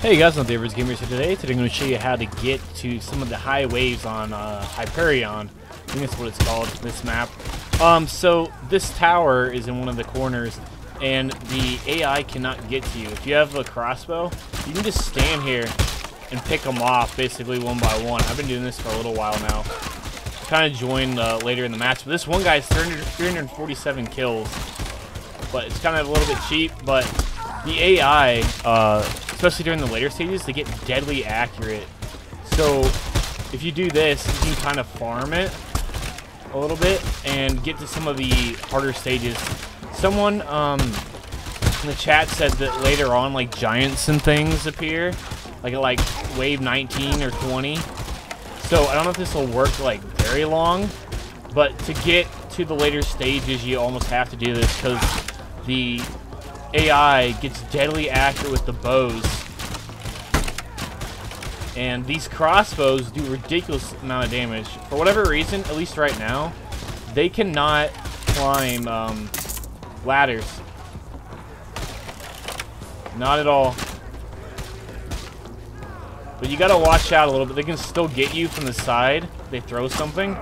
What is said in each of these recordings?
Hey guys, I'm David's Gamers here today. Today I'm going to show you how to get to some of the high waves on uh, Hyperion. I think that's what it's called, this map. Um, so this tower is in one of the corners, and the AI cannot get to you. If you have a crossbow, you can just stand here and pick them off basically one by one. I've been doing this for a little while now. Kind of joined uh, later in the match, but this one guy's 300, 347 kills. But it's kind of a little bit cheap, but the AI, uh, especially during the later stages, they get deadly accurate. So if you do this, you can kind of farm it a little bit and get to some of the harder stages. Someone um, in the chat said that later on, like giants and things appear, like at like wave 19 or 20. So I don't know if this will work like very long, but to get to the later stages, you almost have to do this because the AI gets deadly accurate with the bows. And these crossbows do ridiculous amount of damage. For whatever reason, at least right now, they cannot climb um, ladders. Not at all. But you gotta watch out a little bit. They can still get you from the side. They throw something.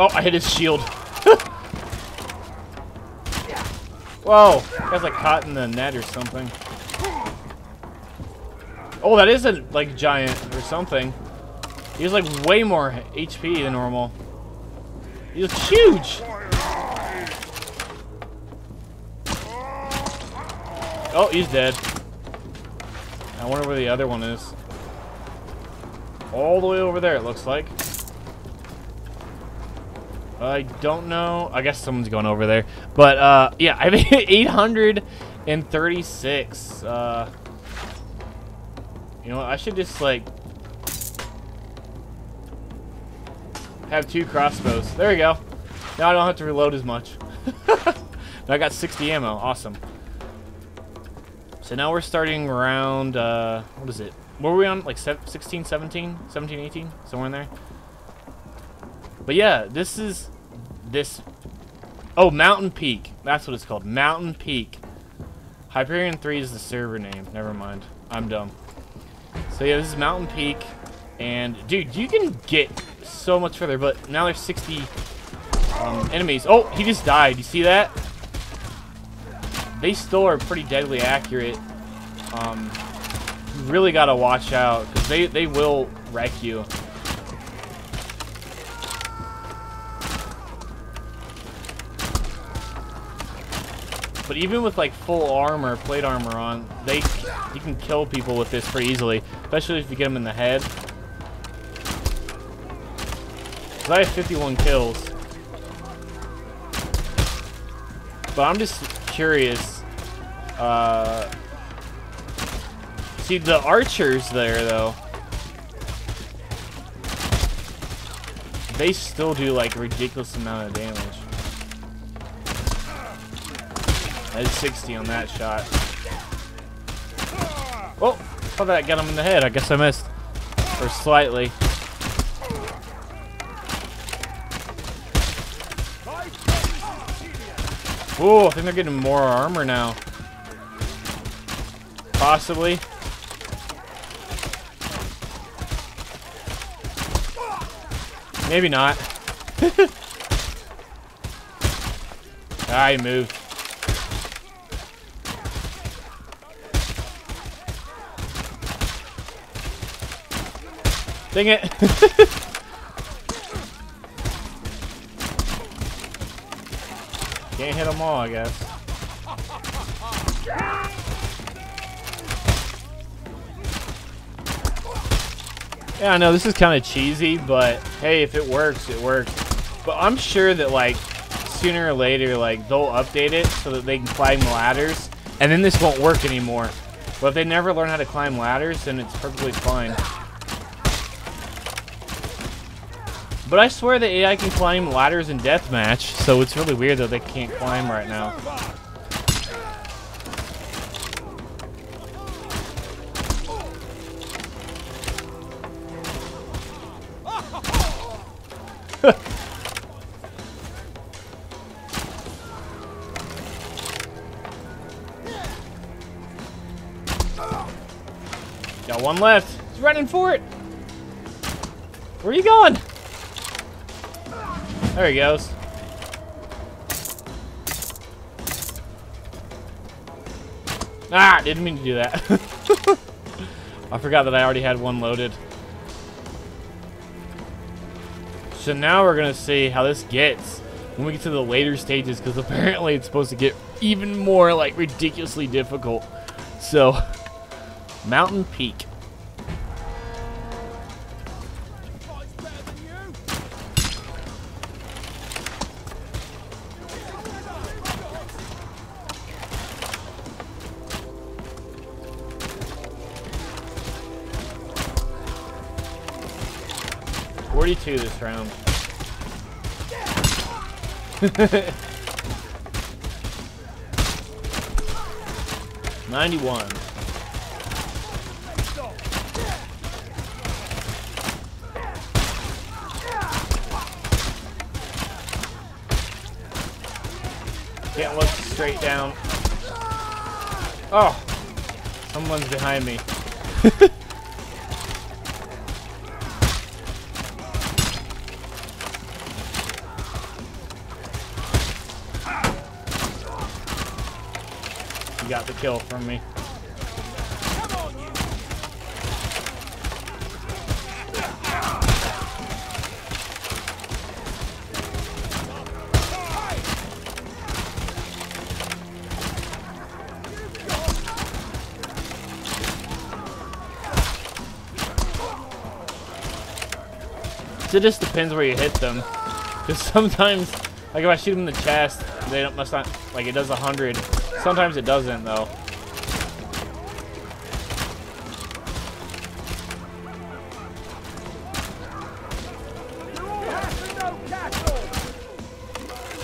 Oh, I hit his shield. Whoa, guy's like caught in the net or something. Oh, that is a like giant or something. He's like way more HP than normal. He's huge. Oh, he's dead. I wonder where the other one is. All the way over there, it looks like. I don't know. I guess someone's going over there. But, uh, yeah, I have 836. Uh, you know what? I should just, like, have two crossbows. There we go. Now I don't have to reload as much. Now I got 60 ammo. Awesome. So now we're starting around, uh, what is it? What were we on? Like 16, 17? 17, 18? Somewhere in there? But yeah, this is this. Oh, Mountain Peak. That's what it's called. Mountain Peak. Hyperion 3 is the server name. Never mind. I'm dumb. So yeah, this is Mountain Peak. And, dude, you can get so much further, but now there's 60 um, enemies. Oh, he just died. You see that? They still are pretty deadly accurate. Um, you really got to watch out, because they, they will wreck you. But even with like full armor, plate armor on, they you can kill people with this pretty easily, especially if you get them in the head. Cause I have 51 kills. But I'm just curious. Uh, see the archers there though. They still do like ridiculous amount of damage. Had 60 on that shot. Oh, thought that got him in the head. I guess I missed. Or slightly. Ooh, I think they're getting more armor now. Possibly. Maybe not. I moved. Dang it. Can't hit them all, I guess. Yeah, I know this is kind of cheesy, but hey, if it works, it works. But I'm sure that like sooner or later, like they'll update it so that they can climb ladders, and then this won't work anymore. But if they never learn how to climb ladders, then it's perfectly fine. But I swear the AI can climb ladders in deathmatch, so it's really weird that they can't climb right now. Got one left. He's running for it. Where are you going? There he goes. Ah, didn't mean to do that. I forgot that I already had one loaded. So now we're going to see how this gets when we get to the later stages because apparently it's supposed to get even more like ridiculously difficult. So, Mountain Peak. Forty-two this round. 91. Can't look straight down. Oh! Someone's behind me. kill from me. So it just depends where you hit them. Because sometimes, like if I shoot them in the chest, they don't must not like it does a hundred. Sometimes it doesn't though.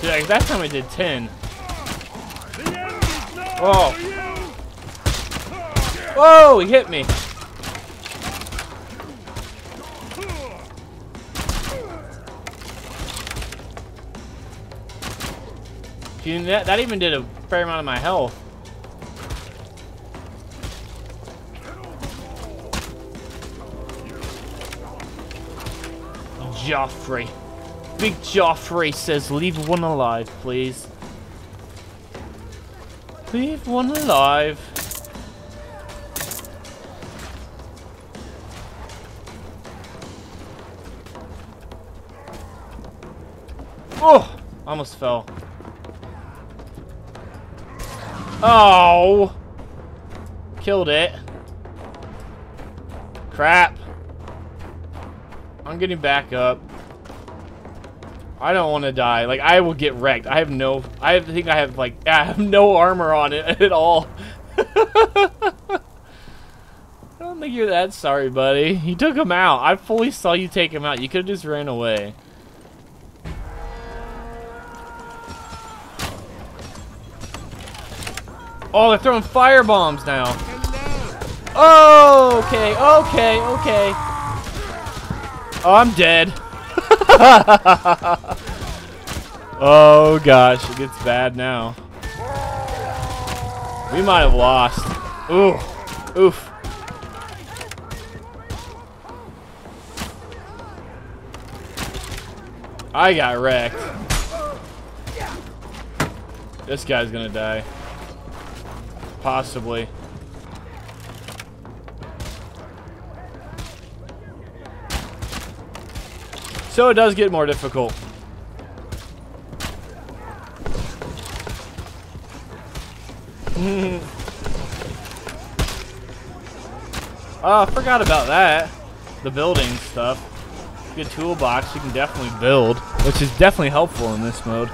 See, like that time I did ten. Whoa! Whoa! He hit me. that, that even did a fair amount of my health. Joffrey. Big Joffrey says, leave one alive, please. Leave one alive. Oh! Almost fell. Oh! Killed it. Crap. I'm getting back up. I don't want to die. Like, I will get wrecked. I have no... I think I have, like... I have no armor on it at all. I don't think you're that sorry, buddy. You took him out. I fully saw you take him out. You could have just ran away. Oh, they're throwing fire bombs now. Oh, okay, okay, okay. Oh, I'm dead. oh, gosh, it gets bad now. We might have lost. Ooh, oof. I got wrecked. This guy's gonna die. Possibly. So it does get more difficult. oh, ah, I forgot about that. The building stuff. Good toolbox, you can definitely build, which is definitely helpful in this mode.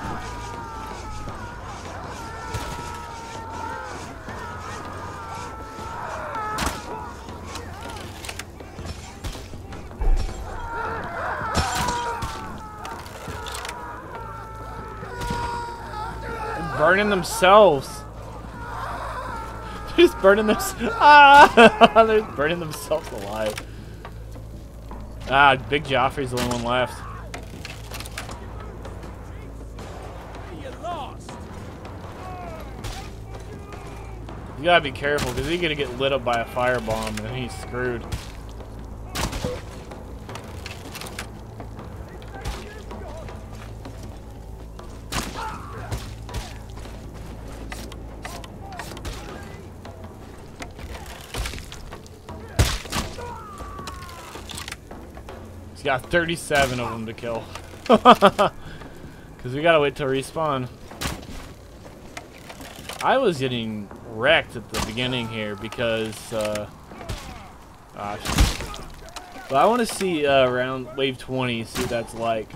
Burning themselves. They're just burning themselves. Ah! They're burning themselves alive. Ah, Big Joffrey's the only one left. You gotta be careful, because he's gonna get lit up by a firebomb, and he's screwed. He's got 37 of them to kill. Because we gotta wait till respawn. I was getting wrecked at the beginning here because, uh, gosh. But I want to see uh, around wave 20, see what that's like.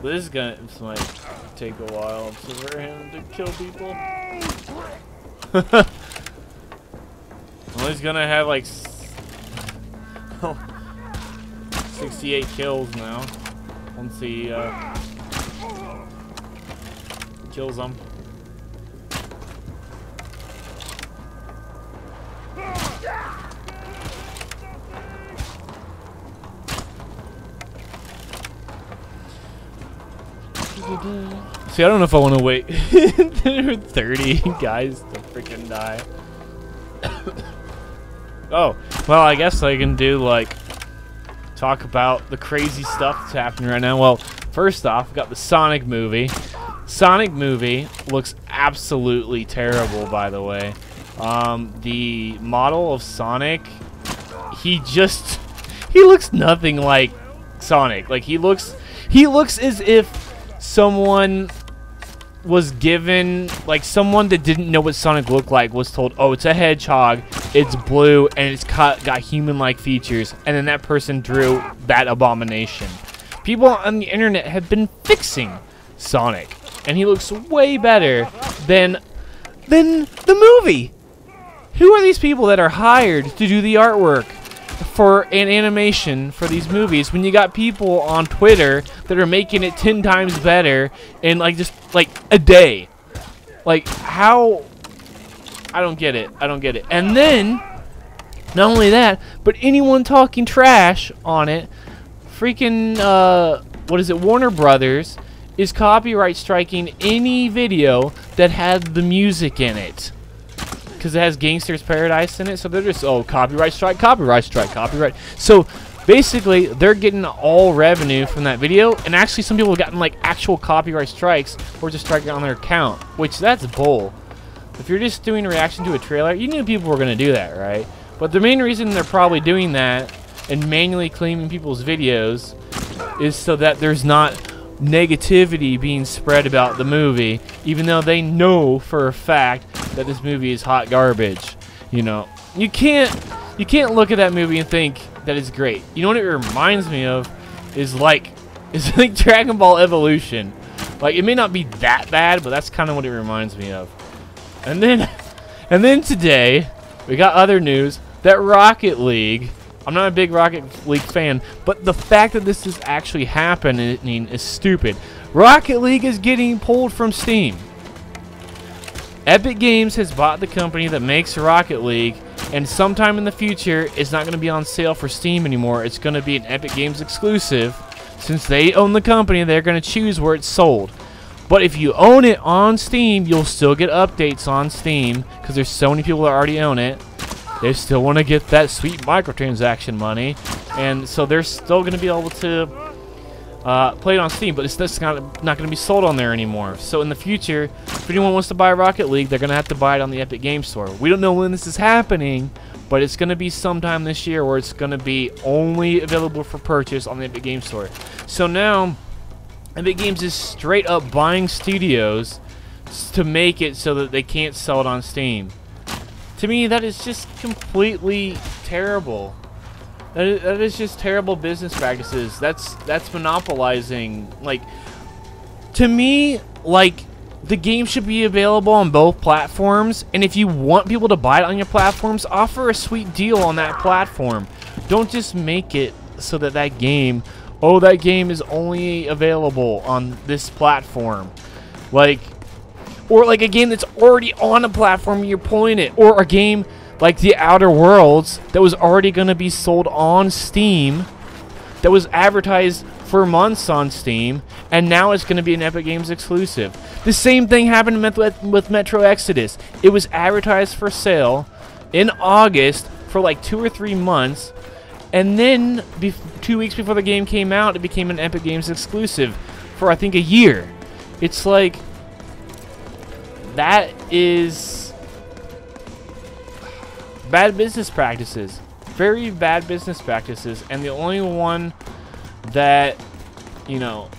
This is gonna, this might take a while for him to kill people. well, he's gonna have like 68 kills now. Once he uh, kills them. See, I don't know if I want to wait 30 guys to freaking die. oh, well, I guess I can do, like, talk about the crazy stuff that's happening right now. Well, first off, we got the Sonic movie. Sonic movie looks absolutely terrible, by the way. Um, the model of Sonic, he just, he looks nothing like Sonic. Like, he looks, he looks as if someone was given like someone that didn't know what Sonic looked like was told, "Oh, it's a hedgehog. It's blue and it's got, got human-like features." And then that person drew that abomination. People on the internet have been fixing Sonic, and he looks way better than than the movie. Who are these people that are hired to do the artwork? for an animation for these movies when you got people on Twitter that are making it 10 times better in like just like a day. Like how I don't get it. I don't get it. And then not only that, but anyone talking trash on it, freaking uh what is it, Warner Brothers is copyright striking any video that had the music in it because it has Gangsta's Paradise in it. So they're just, oh, copyright strike, copyright strike, copyright. So basically, they're getting all revenue from that video. And actually, some people have gotten like actual copyright strikes or just striking on their account, which that's bull. If you're just doing a reaction to a trailer, you knew people were going to do that, right? But the main reason they're probably doing that and manually claiming people's videos is so that there's not negativity being spread about the movie, even though they know for a fact that this movie is hot garbage. You know, you can't you can't look at that movie and think that it's great. You know what it reminds me of is like is like Dragon Ball Evolution. Like it may not be that bad, but that's kind of what it reminds me of. And then and then today we got other news that Rocket League I'm not a big Rocket League fan, but the fact that this is actually happening is stupid. Rocket League is getting pulled from Steam. Epic Games has bought the company that makes Rocket League, and sometime in the future, it's not going to be on sale for Steam anymore. It's going to be an Epic Games exclusive. Since they own the company, they're going to choose where it's sold. But if you own it on Steam, you'll still get updates on Steam because there's so many people that already own it. They still want to get that sweet microtransaction money, and so they're still going to be able to uh, play it on Steam, but it's just not, not going to be sold on there anymore. So in the future, if anyone wants to buy Rocket League, they're going to have to buy it on the Epic Game Store. We don't know when this is happening, but it's going to be sometime this year where it's going to be only available for purchase on the Epic Game Store. So now, Epic Games is straight up buying studios to make it so that they can't sell it on Steam. To me, that is just completely terrible. That is, that is just terrible business practices. That's that's monopolizing. Like, to me, like the game should be available on both platforms. And if you want people to buy it on your platforms, offer a sweet deal on that platform. Don't just make it so that that game, oh, that game is only available on this platform. Like, or like a game that's already on a platform you're pulling it, or a game like The Outer Worlds that was already going to be sold on Steam that was advertised for months on Steam, and now it's going to be an Epic Games exclusive. The same thing happened with, with Metro Exodus. It was advertised for sale in August for like two or three months, and then two weeks before the game came out, it became an Epic Games exclusive for I think a year. It's like that is bad business practices. Very bad business practices, and the only one that, you know,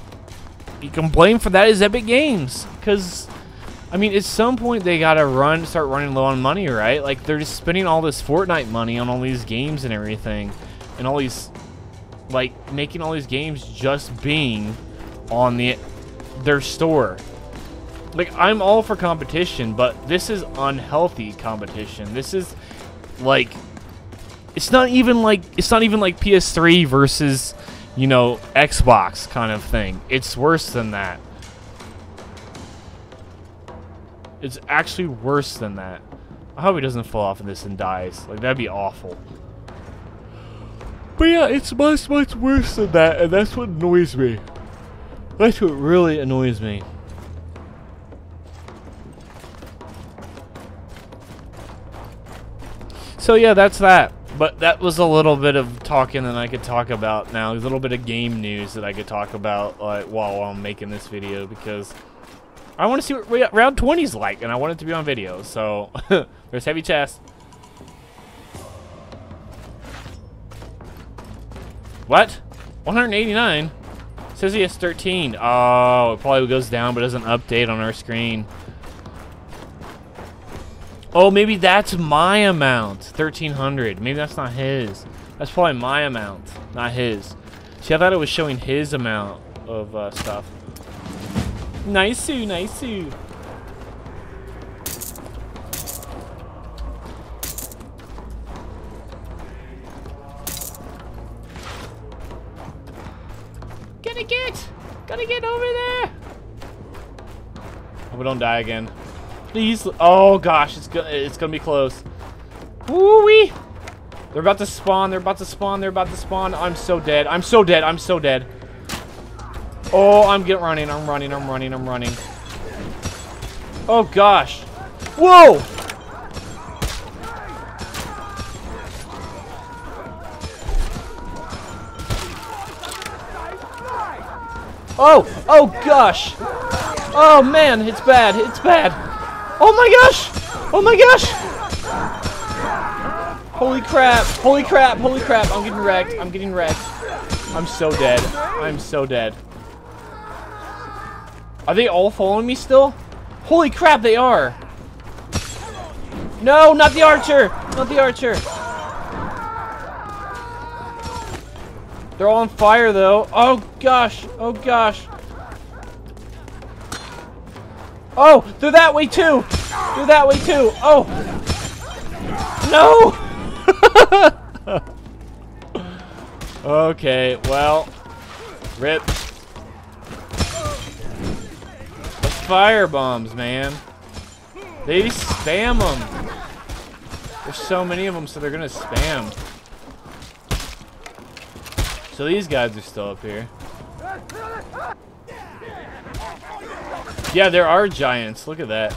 you can blame for that is Epic Games. Because, I mean, at some point they gotta run, start running low on money, right? Like, they're just spending all this Fortnite money on all these games and everything. And all these, like, making all these games just being on the their store. Like, I'm all for competition, but this is unhealthy competition. This is, like, it's not even like, it's not even like PS3 versus you know, Xbox kind of thing. It's worse than that. It's actually worse than that. I hope he doesn't fall off of this and dies. Like, that'd be awful. But yeah, it's much, much worse than that, and that's what annoys me. That's what really annoys me. So yeah, that's that. But that was a little bit of talking that I could talk about now. A little bit of game news that I could talk about like, while I'm making this video because I want to see what round 20 is like and I want it to be on video. So there's heavy chest. What? 189? says he has 13. Oh, it probably goes down but doesn't update on our screen. Oh, maybe that's my amount. 1,300. Maybe that's not his. That's probably my amount, not his. See, I thought it was showing his amount of uh, stuff. Nice, Sue, nice. Gotta Gotta get over there! Hope we don't die again. Please. Oh gosh, it's gonna it's gonna be close. Woo wee. They're about to spawn. They're about to spawn. They're about to spawn. I'm so dead. I'm so dead. I'm so dead. Oh, I'm getting running. I'm running. I'm running. I'm running. Oh gosh. Whoa. Oh, oh gosh. Oh man, it's bad. It's bad. Oh my gosh! Oh my gosh! Holy crap! Holy crap! Holy crap! I'm getting wrecked. I'm getting wrecked. I'm so dead. I'm so dead. Are they all following me still? Holy crap, they are! No, not the archer! Not the archer! They're all on fire, though. Oh, gosh. Oh, gosh. Oh, they're that way too. They're that way too. Oh. No. okay, well, rip. The fire bombs, man. They spam them. There's so many of them, so they're gonna spam. So these guys are still up here. Yeah, there are giants. Look at that.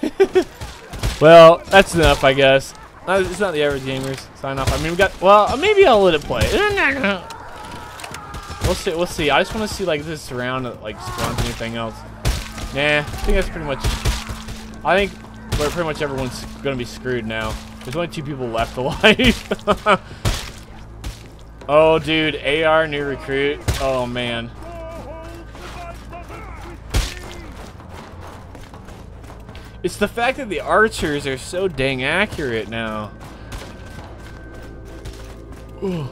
well, that's enough, I guess. It's not the average gamers. Sign off. I mean, we got. Well, maybe I'll let it play. We'll see. We'll see. I just want to see like this around, like spawns anything else. Nah, I think that's pretty much. I think we're pretty much everyone's gonna be screwed now. There's only two people left alive. oh, dude, AR new recruit. Oh man. It's the fact that the archers are so dang accurate now. I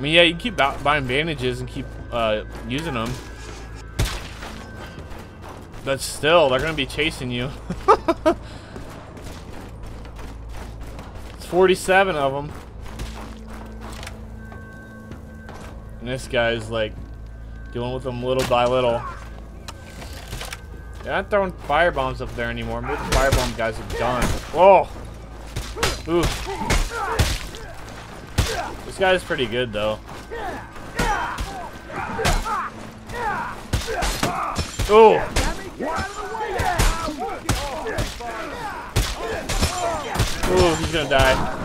mean, yeah, you keep buying bandages and keep uh, using them. But still, they're going to be chasing you. it's 47 of them. And this guy's like Dealing with them little by little. They're not throwing fire bombs up there anymore. Maybe the fire guys are done. Oh! Ooh. This guy's pretty good, though. Oh! Oh, he's gonna die.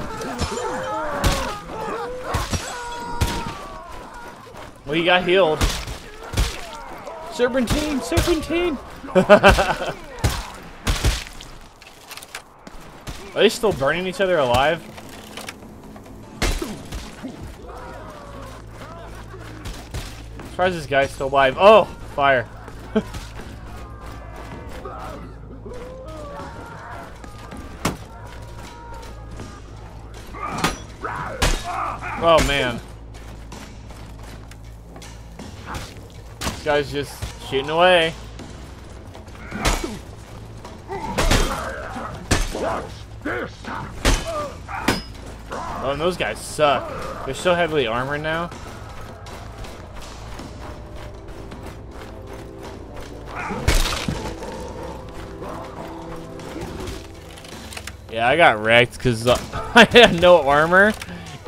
Well, he got healed. Serpentine! Serpentine! Are they still burning each other alive? Surprised this guy's still alive. Oh! Fire. Oh, man. This guy's just shooting away. Oh, and those guys suck. They're so heavily armored now. Yeah, I got wrecked because I had no armor.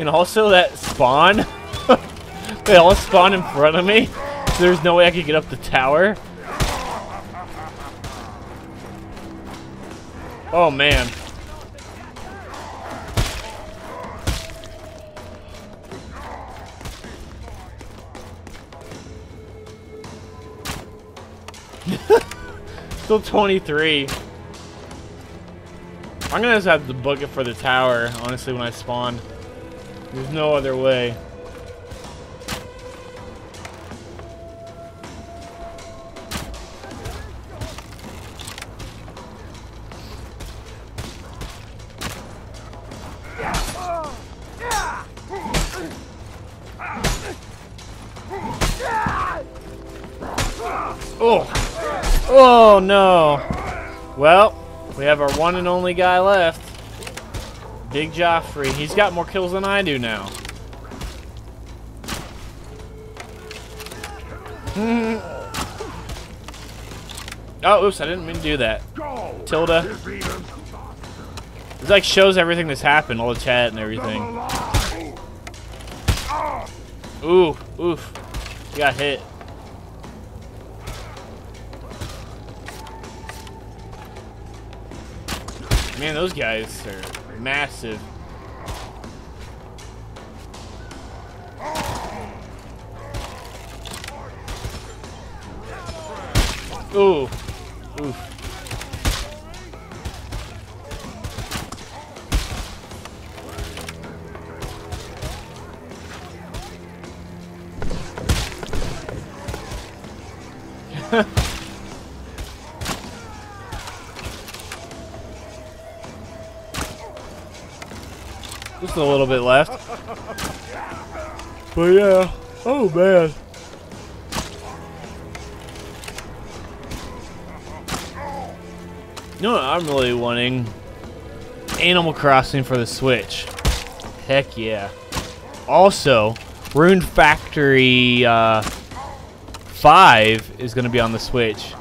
And also that spawn. they all spawn in front of me. So there's no way I could get up the tower. Oh, man. Still 23. I'm gonna just have to book it for the tower, honestly, when I spawn. There's no other way. Oh! Oh no! Well, we have our one and only guy left. Big Joffrey. He's got more kills than I do now. oh, oops, I didn't mean to do that. Tilde. It like shows everything that's happened, all the chat and everything. Ooh, oof. Got hit. Man, those guys are massive. Ooh. Oof. A little bit left. But yeah. Oh man. You know what I'm really wanting? Animal Crossing for the Switch. Heck yeah. Also, Rune Factory uh, 5 is going to be on the Switch.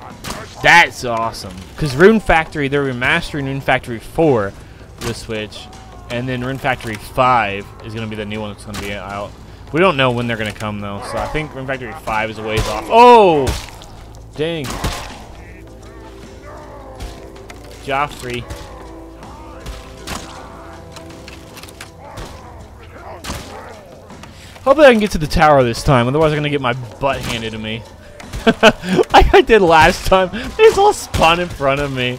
That's awesome. Because Rune Factory, they're remastering Rune Factory 4 for the Switch. And then Rune Factory 5 is going to be the new one that's going to be out. We don't know when they're going to come, though. So I think Rune Factory 5 is a ways off. Oh! Dang. Joffrey. Hopefully I can get to the tower this time. Otherwise I'm going to get my butt handed to me. like I did last time. They all spawn in front of me.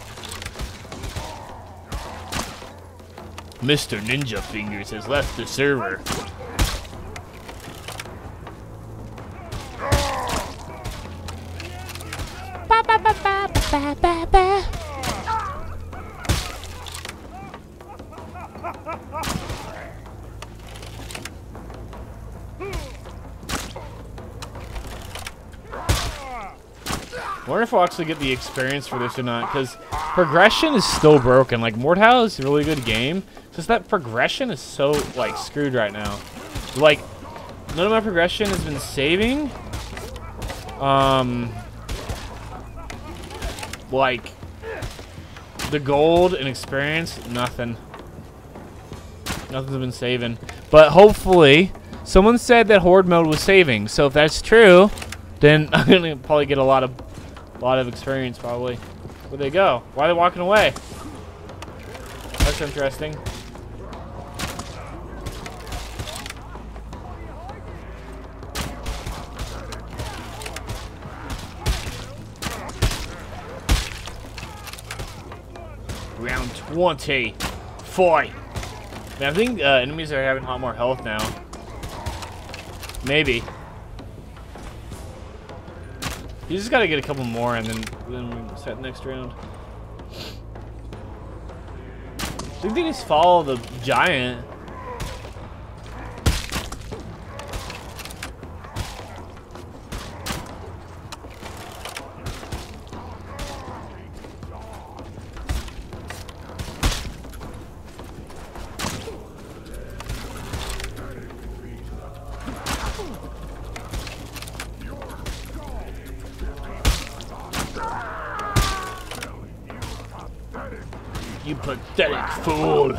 Mr. Ninja Fingers has left the server. Ba, ba, ba, ba, ba, ba, ba. Wonder if we'll actually get the experience for this or not, because progression is still broken. Like, Mordhau is a really good game, just that progression is so, like, screwed right now. Like, none of my progression has been saving. Um, like, the gold and experience, nothing. Nothing's been saving. But hopefully, someone said that horde mode was saving. So if that's true, then I'm gonna probably get a lot of, a lot of experience probably. Where'd they go? Why are they walking away? That's interesting. Round 20. Fight! Man, I think uh, enemies are having a lot more health now. Maybe. You just gotta get a couple more and then, then we set next round. I think they just follow the giant. Pathetic fool!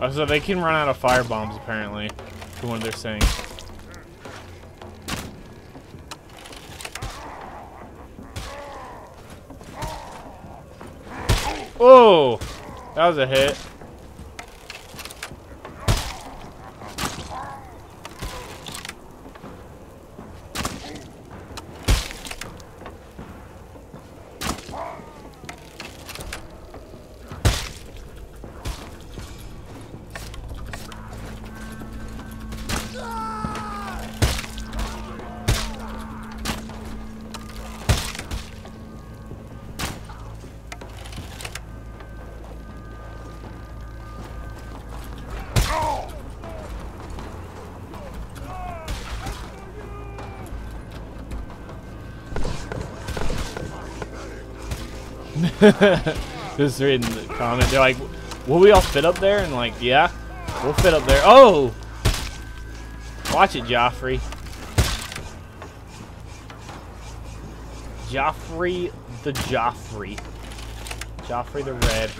Oh, so they can run out of fire bombs apparently, from what they're saying. Oh, that was a hit. Just reading the comment. They're like, will we all fit up there? And like, yeah, we'll fit up there. Oh! Watch it, Joffrey. Joffrey the Joffrey. Joffrey the Red.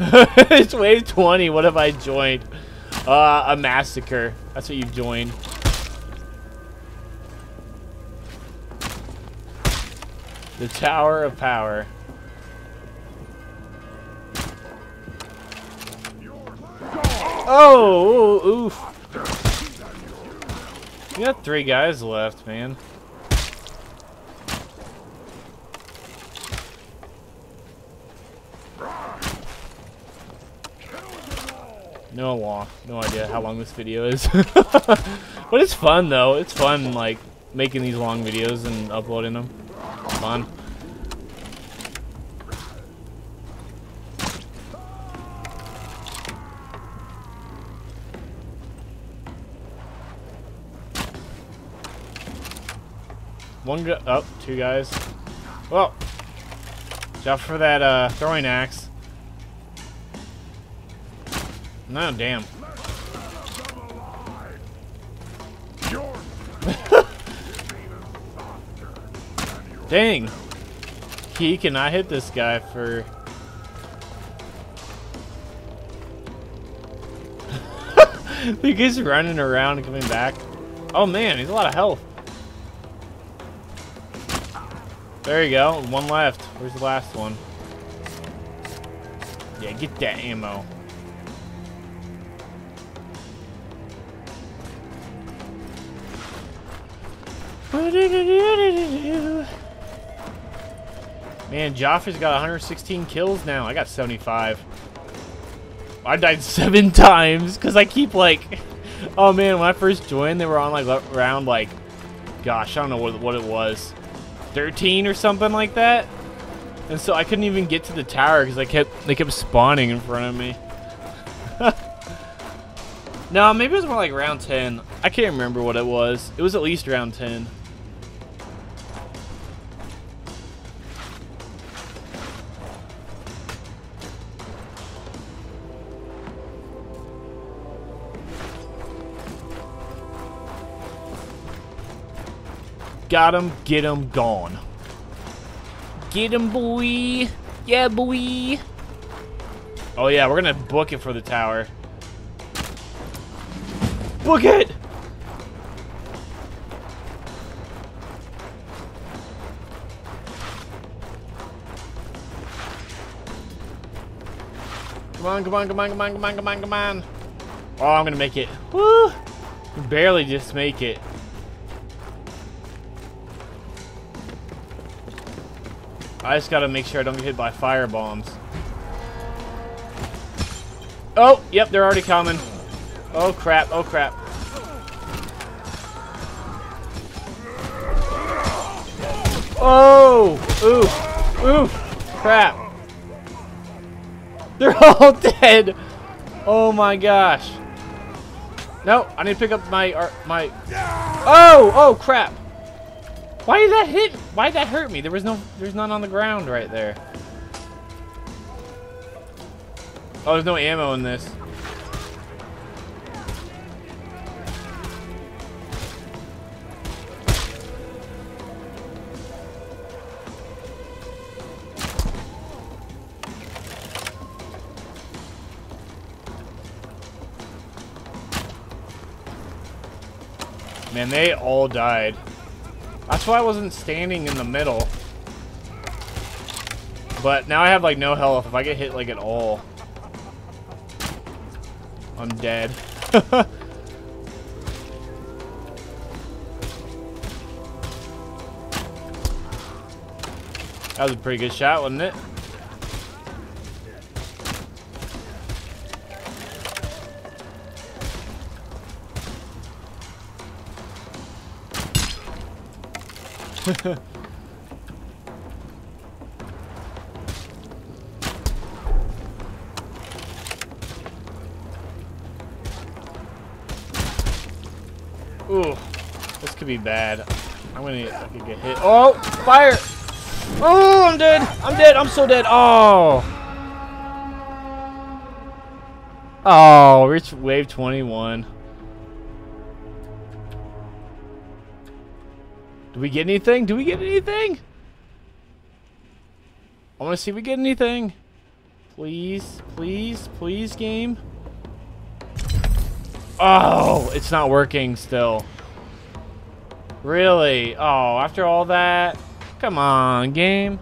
it's wave 20. What have I joined? Uh, a massacre. That's what you've joined. The Tower of Power. Oh, oof. You got three guys left, man. No long, no idea how long this video is. but it's fun though. It's fun like making these long videos and uploading them. Fun. One go- oh, two guys. Well, watch for that uh, throwing axe. No, damn. Dang. He cannot hit this guy for... he keeps running around and coming back. Oh man, he's a lot of health. There you go. One left. Where's the last one? Yeah, get that ammo. Man, Joffrey's got 116 kills now. I got 75. I died seven times because I keep like, oh man, when I first joined, they were on like around like, gosh, I don't know what what it was, 13 or something like that. And so I couldn't even get to the tower because I kept they kept spawning in front of me. No, maybe it was more like round 10. I can't remember what it was. It was at least round 10. Got him, get him, gone. Get him, boy. Yeah, boy. Oh, yeah, we're gonna book it for the tower. Book it! Come on, come on, come on, come on, come on, come on, come on. Oh, I'm gonna make it. Woo! Barely just make it. I just gotta make sure I don't get hit by fire bombs. Oh, yep, they're already coming. Oh crap, oh crap. Oh! Oof! Oof! Crap. They're all dead! Oh my gosh. No, I need to pick up my... my... Oh! Oh crap! Why did that hit? Why did that hurt me? There was no, there's none on the ground right there. Oh, there's no ammo in this. Man, they all died. That's why I wasn't standing in the middle. But now I have like no health if I get hit like at all. I'm dead. that was a pretty good shot, wasn't it? Ooh, this could be bad. I'm gonna I could get hit. Oh, fire! Oh, I'm dead! I'm dead! I'm so dead! Oh! Oh, reach wave 21. Do we get anything? Do we get anything? I want to see if we get anything. Please, please, please, game. Oh, it's not working still. Really? Oh, after all that? Come on, game.